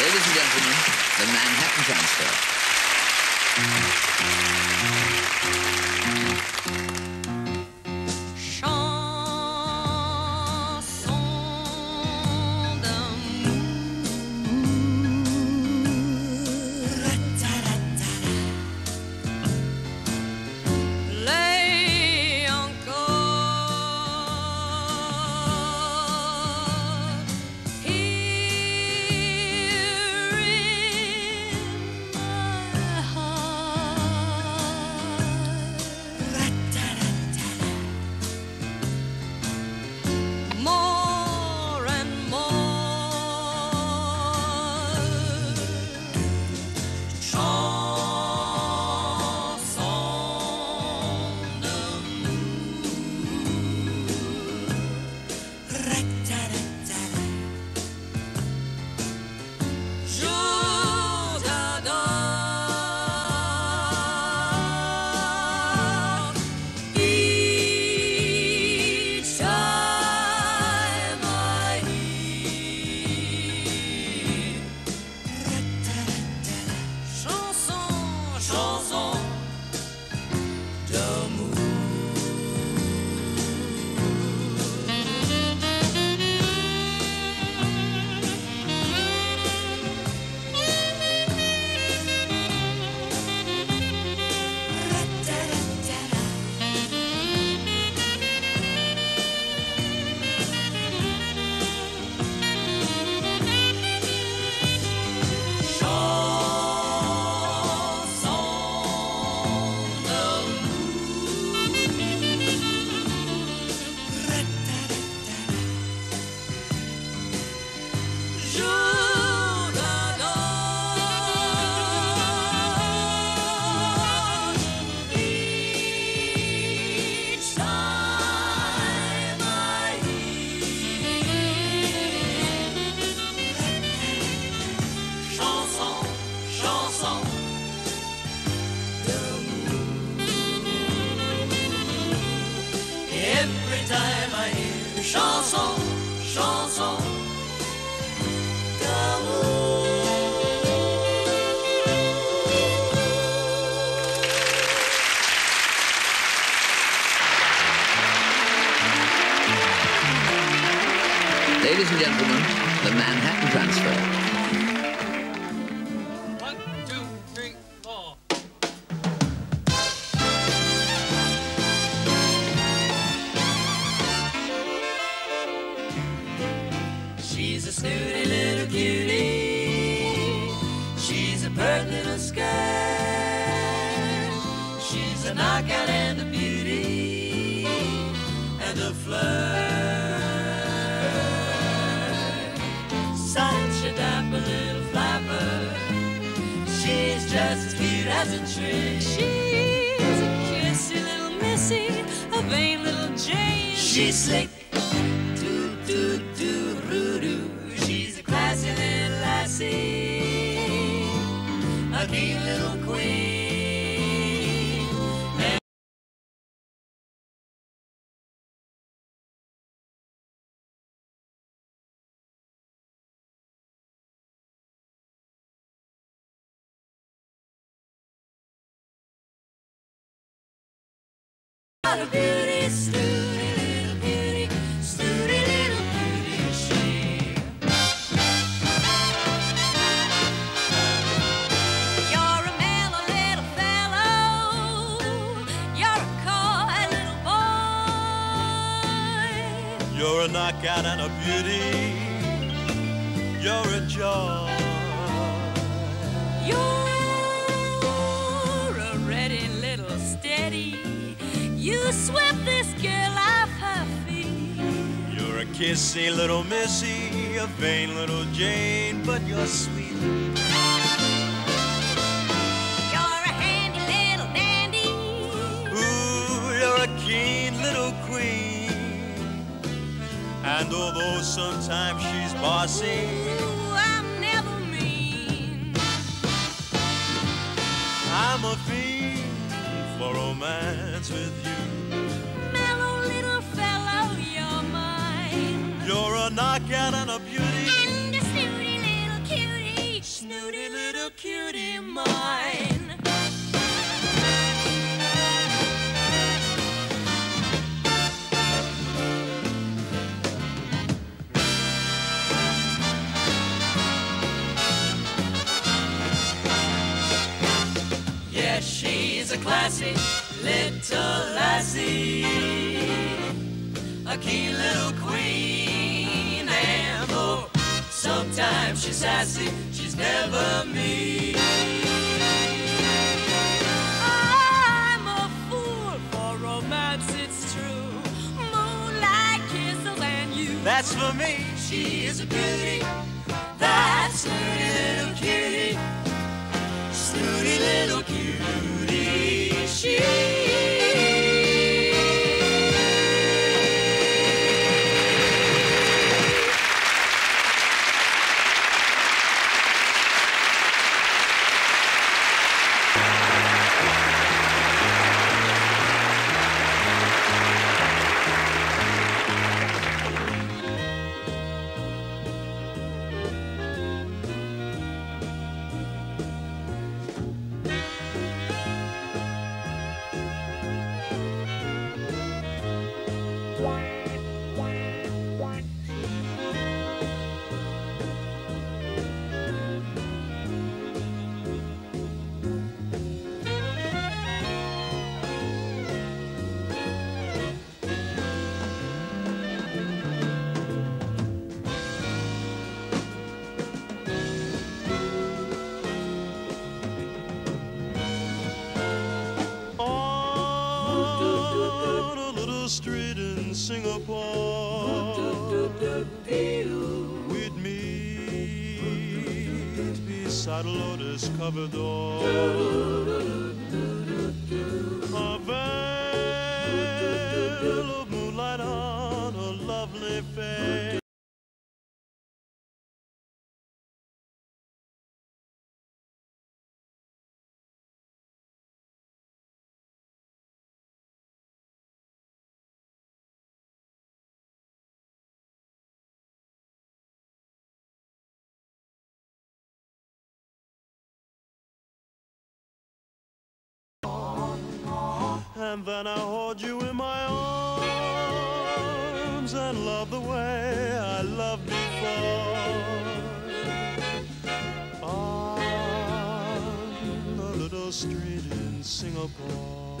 Ladies and gentlemen, the Manhattan Transfer. Transfer. As cute as a trick. She's a kissy little missy, a vain little Jane. She's slick. Knockout and a beauty. You're a joy. You're a ready little steady. You swept this girl off her feet. You're a kissy little missy, a vain little Jane, but you're sweet. You're a handy little dandy. Ooh, you're a keen little. And although sometimes she's bossy, Ooh, I'm never mean. I'm a fiend for romance with you. Mellow little fellow, you're mine. You're a knockout and a beauty. Classy little lassie, a keen little queen, and though sometimes she's sassy, she's never mean. I'm a fool for romance, it's true. Moonlight kisses and you. That's for me. She is a beauty, that snooty little kitty, snooty little cutie. She. Lotus covered door. And then I hold you in my arms and love the way I loved before. On a little street in Singapore.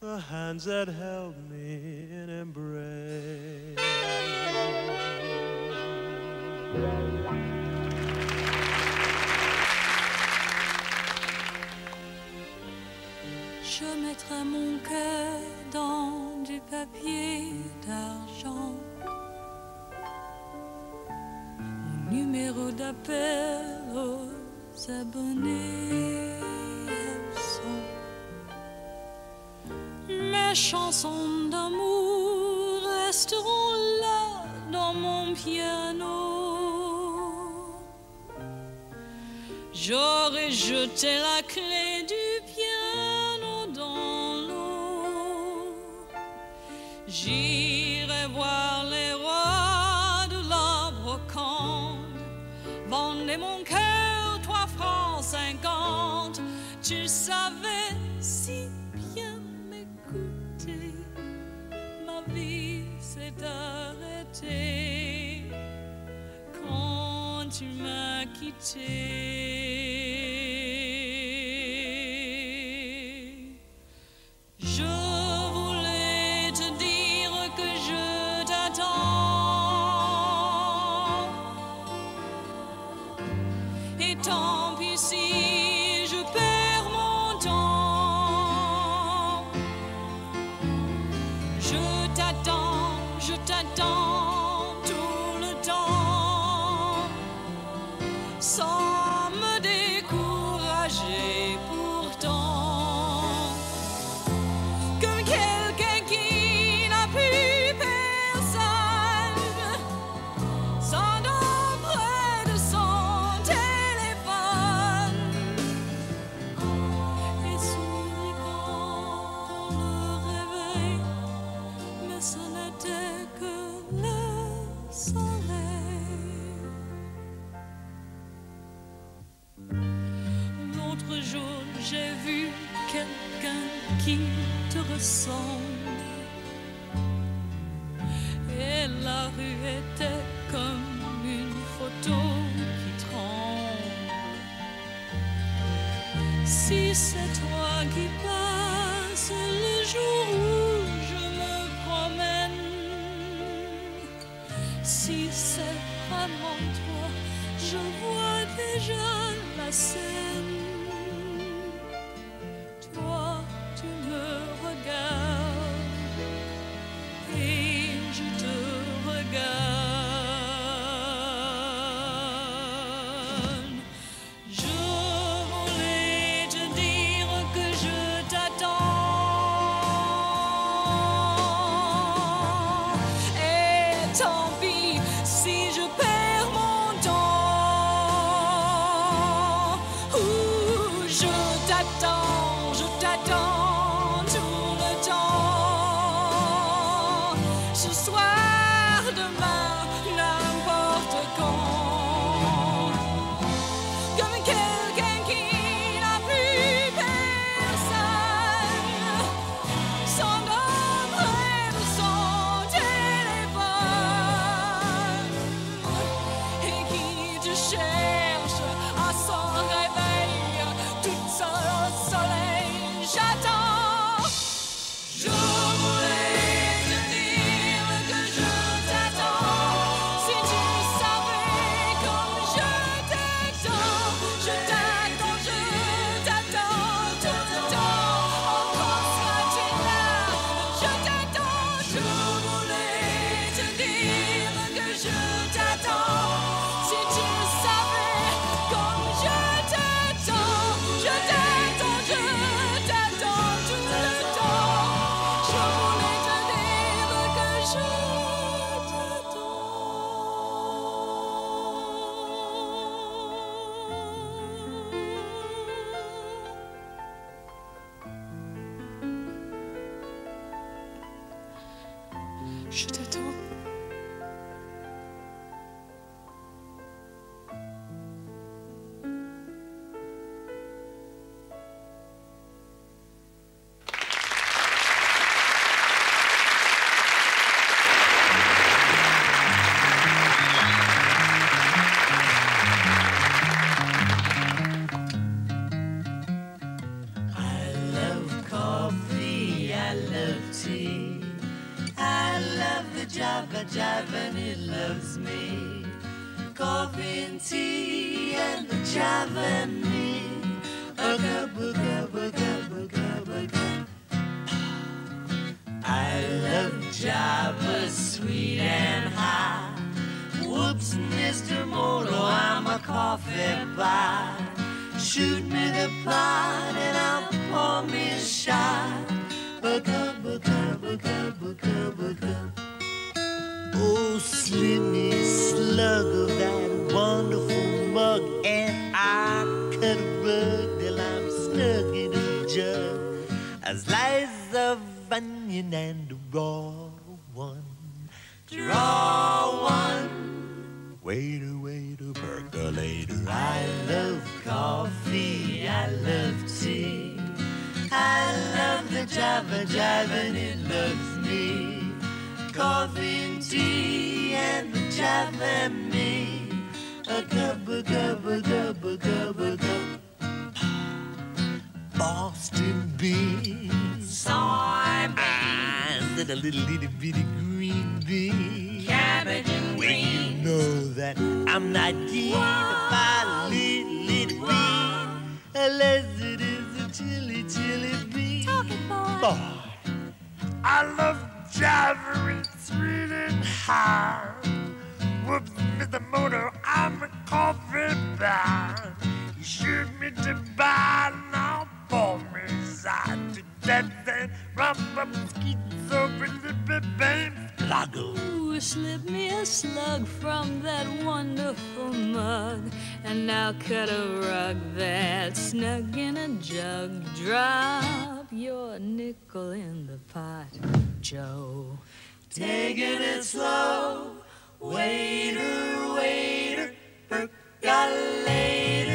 The hands that held me in embrace. Je mettrai mon cœur dans du papier d'argent. Numéro d'appel aux abonnés Chansons d'amour resteront là dans mon piano. J'aurais jeté la clé du piano dans l'eau. J'irai voir les rois de la brocante. Vendez mon cœur, trois francs cinquante. Tu savais si s'est arrêtée quand tu m'as quitté. Si c'est t'attends, je t'attends and raw one. Draw one. Waiter, waiter, percolator. I love coffee, I love tea. I love the Java Jive and it loves me. Coffee and tea and the Jive and me. A cup, a cup, a cup, a cup, a cup. Boston beans. Soybeans. And a little itty bitty green bean. Cabbage and green. You know that I'm not keen about little itty bean. Unless it is a chili, chili bean. Boy, I love it's sweet and hard. Whoops, Mr. Moto, I'm a coffee bound. You shoot me to buy, now for me side to that thing. Rum, rum, schizo, pretty lago. Ooh, slip me a slug from that wonderful mug, and now cut a rug that's snug in a jug. Drop your nickel in the pot, Joe. Taking it slow, waiter, waiter, percolator.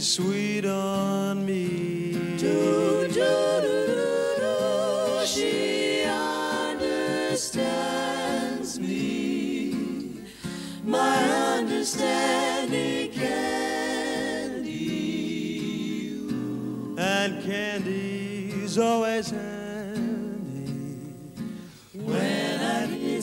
sweet on me. Do, do, do, do, do, she understands me. My understanding candy. And candy's always handy. When I need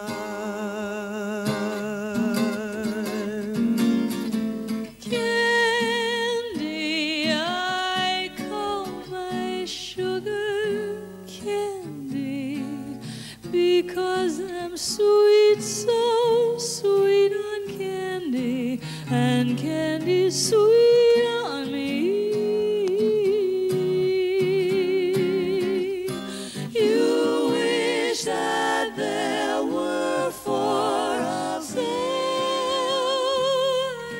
sweet on me. You wish that there were four of so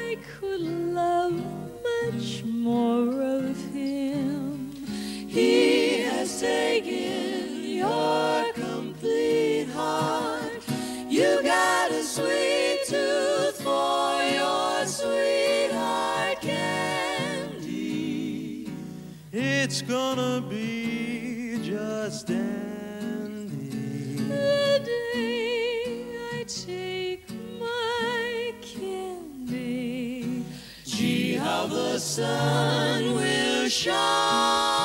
I could love much more of him. He has taken. It's gonna be just dandy. The day I take my candy. Gee, how the sun will shine.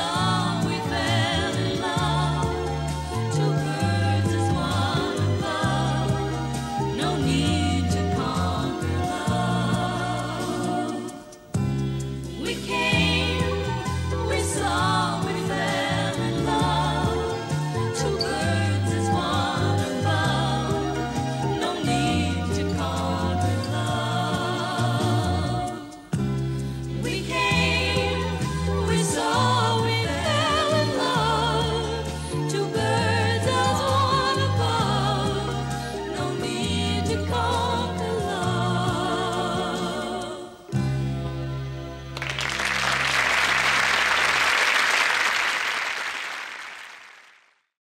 song.